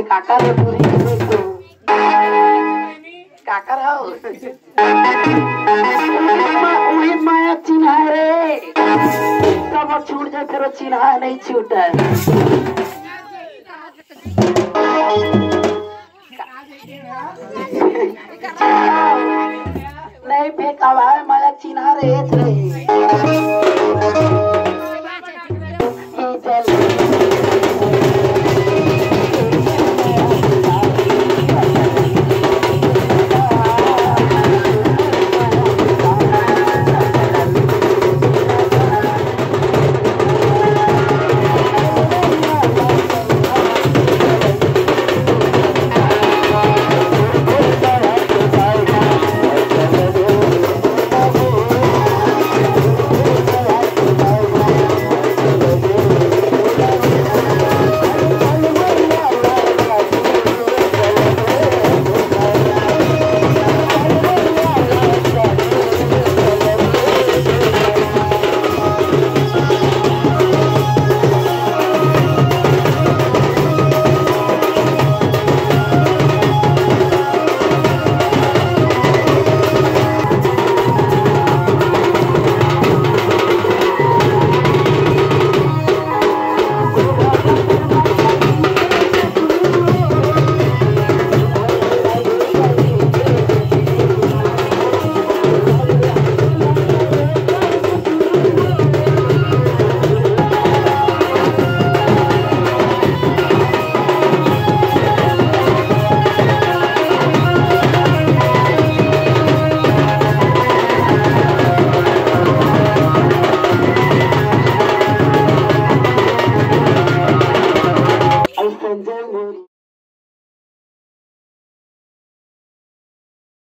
है काका रे पूरी तो काका रहो। वही माया चिन्हा रे। तब छूट जाए, फिर चिन्हा नहीं छूटे नहीं फेंका माया चिन्हा रे